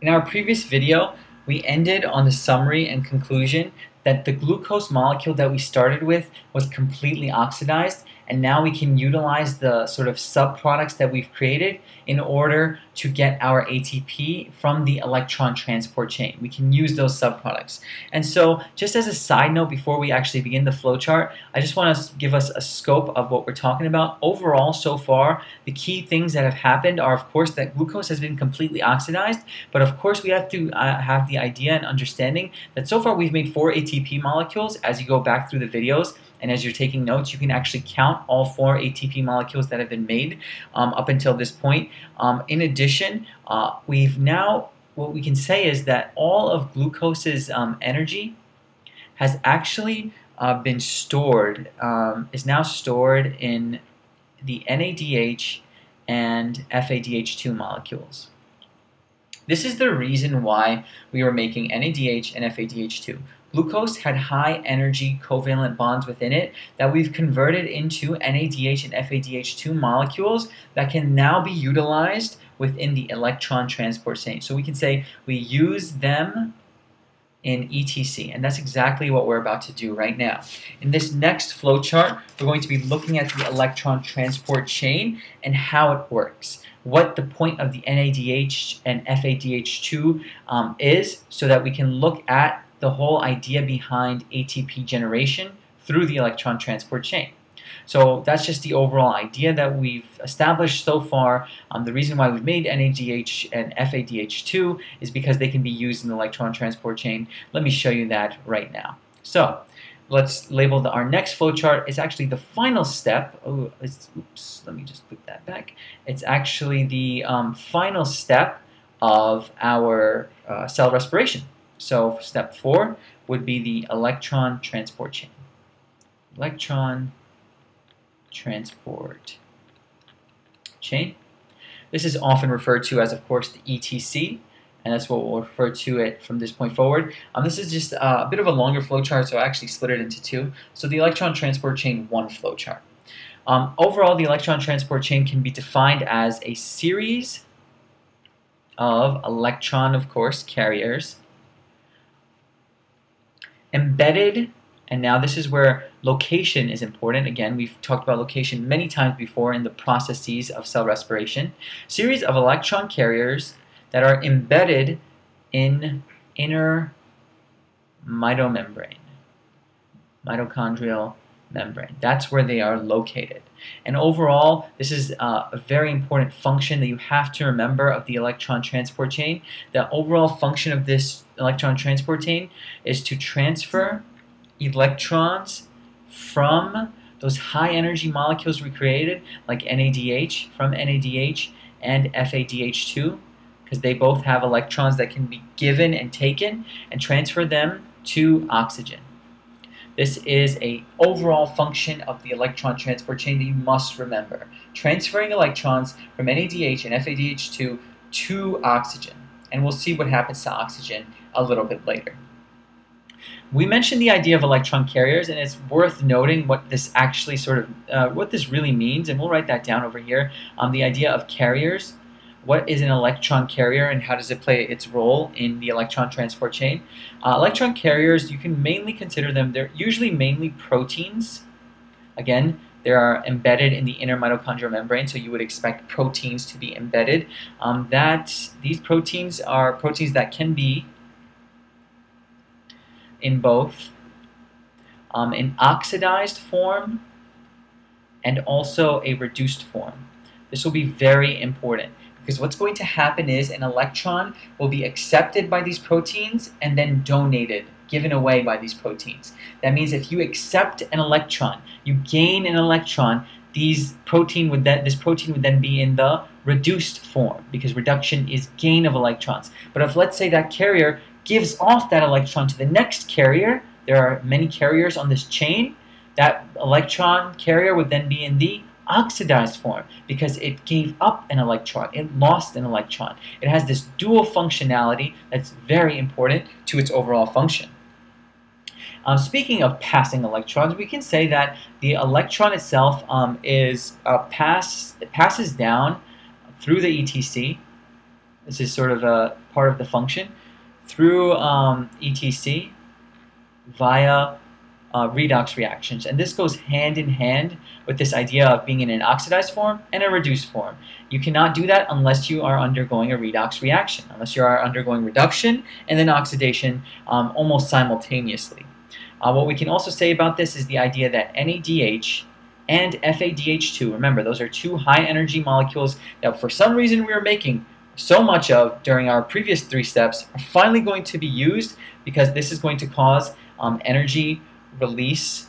In our previous video, we ended on the summary and conclusion that the glucose molecule that we started with was completely oxidized and now we can utilize the sort of subproducts that we've created in order to get our ATP from the electron transport chain. We can use those subproducts. And so just as a side note before we actually begin the flowchart, I just want to give us a scope of what we're talking about. Overall, so far, the key things that have happened are, of course, that glucose has been completely oxidized, but of course we have to uh, have the idea and understanding that so far we've made four ATP molecules as you go back through the videos and as you're taking notes, you can actually count all four ATP molecules that have been made um, up until this point. Um, in addition, uh, we've now, what we can say is that all of glucose's um, energy has actually uh, been stored, um, is now stored in the NADH and FADH2 molecules. This is the reason why we were making NADH and FADH2. Glucose had high energy covalent bonds within it that we've converted into NADH and FADH2 molecules that can now be utilized within the electron transport chain. So we can say we use them in ETC, and that's exactly what we're about to do right now. In this next flowchart, we're going to be looking at the electron transport chain and how it works what the point of the NADH and FADH2 um, is so that we can look at the whole idea behind ATP generation through the electron transport chain. So that's just the overall idea that we've established so far. Um, the reason why we've made NADH and FADH2 is because they can be used in the electron transport chain. Let me show you that right now. So let's label the, our next flowchart. It's actually the final step. Oh, oops, let me just put that back. It's actually the um, final step of our uh, cell respiration. So step four would be the electron transport chain. Electron transport chain. This is often referred to as, of course, the ETC, and that's what we'll refer to it from this point forward. Um, this is just uh, a bit of a longer flowchart, so I actually split it into two. So the electron transport chain, one flowchart. Um, overall, the electron transport chain can be defined as a series of electron, of course, carriers embedded, and now this is where location is important. Again, we've talked about location many times before in the processes of cell respiration. Series of electron carriers that are embedded in inner mitomembrane, mitochondrial membrane. That's where they are located. And overall, this is uh, a very important function that you have to remember of the electron transport chain. The overall function of this electron transport chain is to transfer electrons from those high energy molecules we created, like NADH, from NADH and FADH2, because they both have electrons that can be given and taken, and transfer them to oxygen. This is a overall function of the electron transport chain that you must remember. Transferring electrons from NADH and FADH2 to oxygen. And we'll see what happens to oxygen a little bit later. We mentioned the idea of electron carriers, and it's worth noting what this actually sort of, uh, what this really means, and we'll write that down over here. Um, the idea of carriers what is an electron carrier and how does it play its role in the electron transport chain. Uh, electron carriers, you can mainly consider them, they're usually mainly proteins. Again, they are embedded in the inner mitochondrial membrane, so you would expect proteins to be embedded. Um, that These proteins are proteins that can be in both um, an oxidized form and also a reduced form. This will be very important. Because what's going to happen is an electron will be accepted by these proteins and then donated, given away by these proteins. That means if you accept an electron, you gain an electron, these protein would then, this protein would then be in the reduced form because reduction is gain of electrons. But if let's say that carrier gives off that electron to the next carrier, there are many carriers on this chain, that electron carrier would then be in the oxidized form because it gave up an electron, it lost an electron. It has this dual functionality that's very important to its overall function. Um, speaking of passing electrons, we can say that the electron itself um, is uh, pass, passes down through the ETC. this is sort of a part of the function, through um, ETC via uh, redox reactions. And this goes hand in hand with this idea of being in an oxidized form and a reduced form. You cannot do that unless you are undergoing a redox reaction, unless you are undergoing reduction and then oxidation um, almost simultaneously. Uh, what we can also say about this is the idea that NADH and FADH2, remember those are two high energy molecules that for some reason we are making so much of during our previous three steps are finally going to be used because this is going to cause um, energy release.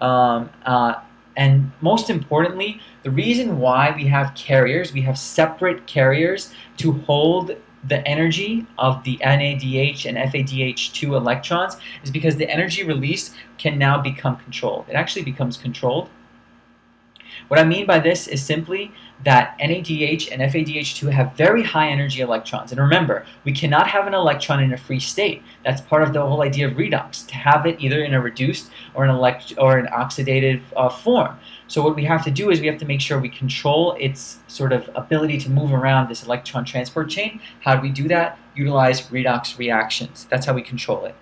Um, uh, and most importantly, the reason why we have carriers, we have separate carriers to hold the energy of the NADH and FADH2 electrons is because the energy release can now become controlled. It actually becomes controlled. What I mean by this is simply that NADH and FADH2 have very high energy electrons. And remember, we cannot have an electron in a free state. That's part of the whole idea of redox, to have it either in a reduced or an, elect or an oxidative uh, form. So what we have to do is we have to make sure we control its sort of ability to move around this electron transport chain. How do we do that? Utilize redox reactions. That's how we control it.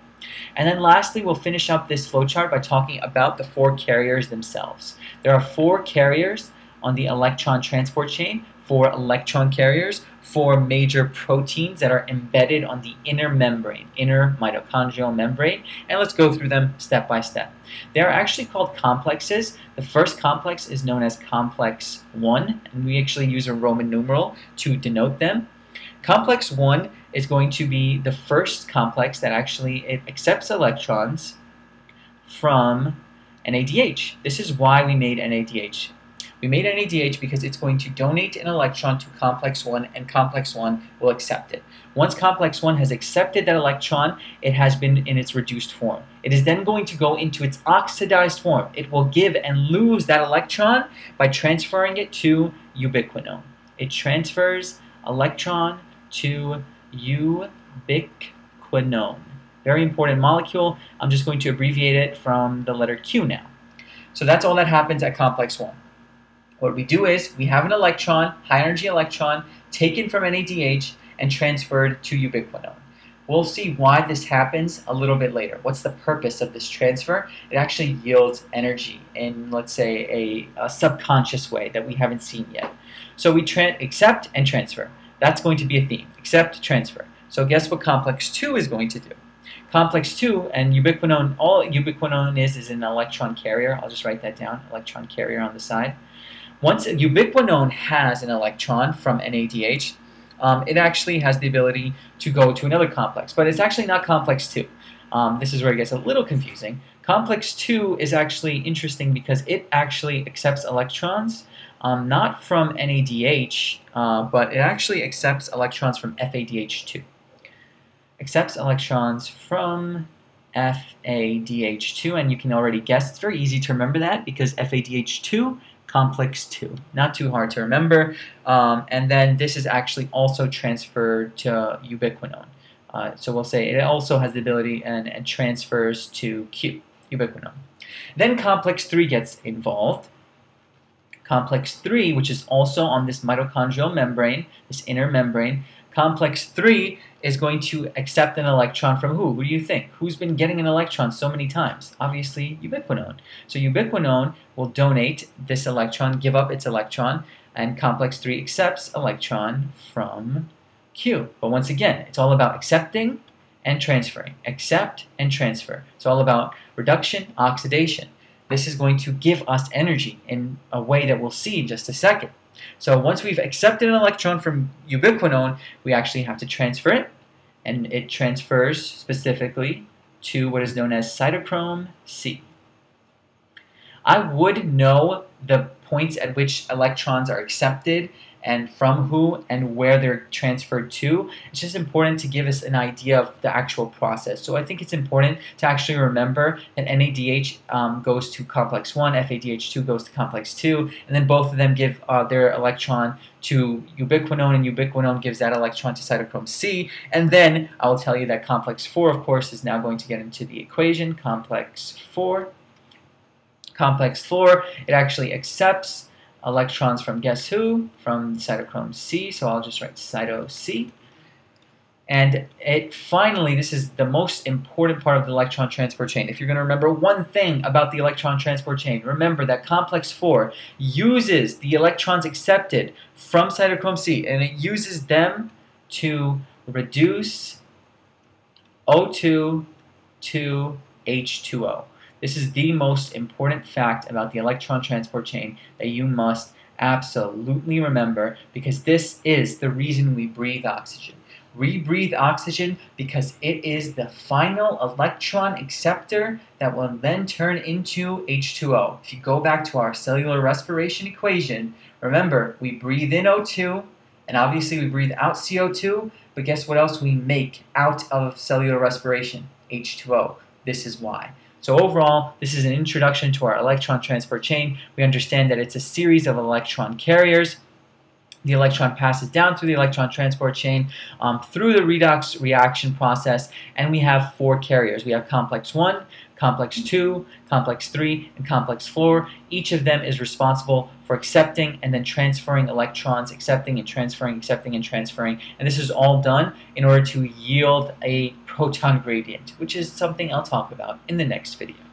And then lastly, we'll finish up this flowchart by talking about the four carriers themselves. There are four carriers on the electron transport chain, four electron carriers, four major proteins that are embedded on the inner membrane, inner mitochondrial membrane, and let's go through them step by step. They are actually called complexes. The first complex is known as complex 1, and we actually use a Roman numeral to denote them. Complex 1 is going to be the first complex that actually accepts electrons from NADH. This is why we made NADH. We made NADH because it's going to donate an electron to complex 1 and complex 1 will accept it. Once complex 1 has accepted that electron, it has been in its reduced form. It is then going to go into its oxidized form. It will give and lose that electron by transferring it to ubiquinone. It transfers electron to ubiquinone. Very important molecule. I'm just going to abbreviate it from the letter Q now. So that's all that happens at complex 1. What we do is we have an electron, high energy electron, taken from NADH and transferred to ubiquinone. We'll see why this happens a little bit later. What's the purpose of this transfer? It actually yields energy in, let's say, a, a subconscious way that we haven't seen yet. So we accept and transfer. That's going to be a theme. Accept, transfer. So guess what complex 2 is going to do? Complex 2 and ubiquinone, all ubiquinone is is an electron carrier. I'll just write that down, electron carrier on the side. Once a ubiquinone has an electron from NADH, um, it actually has the ability to go to another complex, but it's actually not complex 2. Um, this is where it gets a little confusing. Complex 2 is actually interesting because it actually accepts electrons, um, not from NADH, uh, but it actually accepts electrons from FADH2. Accepts electrons from FADH2, and you can already guess, it's very easy to remember that because FADH2 complex 2. Not too hard to remember. Um, and then this is actually also transferred to ubiquinone. Uh, so we'll say it also has the ability and, and transfers to Q, ubiquinone. Then complex 3 gets involved. Complex 3, which is also on this mitochondrial membrane, this inner membrane, complex 3 is going to accept an electron from who? Who do you think? Who's been getting an electron so many times? Obviously, ubiquinone. So ubiquinone will donate this electron, give up its electron, and complex 3 accepts electron from Q. But once again, it's all about accepting and transferring. Accept and transfer. It's all about reduction, oxidation. This is going to give us energy in a way that we'll see in just a second. So once we've accepted an electron from ubiquinone, we actually have to transfer it, and it transfers specifically to what is known as cytochrome C. I would know the points at which electrons are accepted and from who and where they're transferred to. It's just important to give us an idea of the actual process. So I think it's important to actually remember that NADH um, goes to complex 1, FADH2 goes to complex 2, and then both of them give uh, their electron to ubiquinone, and ubiquinone gives that electron to cytochrome C. And then I will tell you that complex 4, of course, is now going to get into the equation. Complex 4. Complex 4, it actually accepts electrons from guess who? From cytochrome C, so I'll just write cyto C. And it finally, this is the most important part of the electron transport chain. If you're going to remember one thing about the electron transport chain, remember that complex 4 uses the electrons accepted from cytochrome C, and it uses them to reduce O2 to H2O. This is the most important fact about the electron transport chain that you must absolutely remember because this is the reason we breathe oxygen. We breathe oxygen because it is the final electron acceptor that will then turn into H2O. If you go back to our cellular respiration equation, remember we breathe in O2 and obviously we breathe out CO2, but guess what else we make out of cellular respiration? H2O. This is why. So overall, this is an introduction to our electron transport chain. We understand that it's a series of electron carriers the electron passes down through the electron transport chain um, through the redox reaction process, and we have four carriers. We have complex 1, complex 2, complex 3, and complex 4. Each of them is responsible for accepting and then transferring electrons, accepting and transferring, accepting and transferring. And this is all done in order to yield a proton gradient, which is something I'll talk about in the next video.